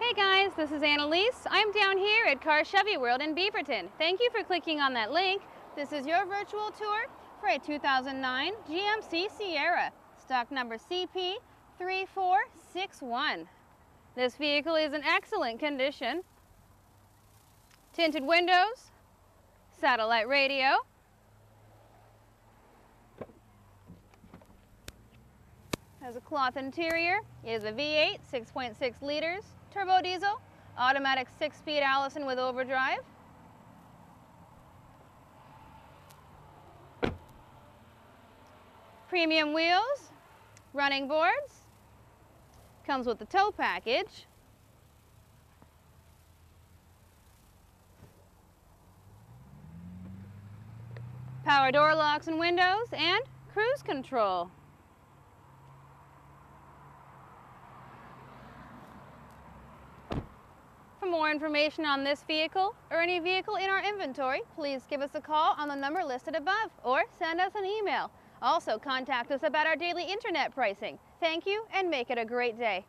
Hey guys, this is Annalise. I'm down here at Carr Chevy World in Beaverton. Thank you for clicking on that link. This is your virtual tour for a 2009 GMC Sierra, stock number CP3461. This vehicle is in excellent condition. Tinted windows, satellite radio, has a cloth interior. It is a V8, 6.6 liters, turbo diesel, automatic six-speed Allison with overdrive. Premium wheels, running boards, comes with the tow package. Power door locks and windows and cruise control. More information on this vehicle or any vehicle in our inventory, please give us a call on the number listed above or send us an email. Also, contact us about our daily internet pricing. Thank you and make it a great day.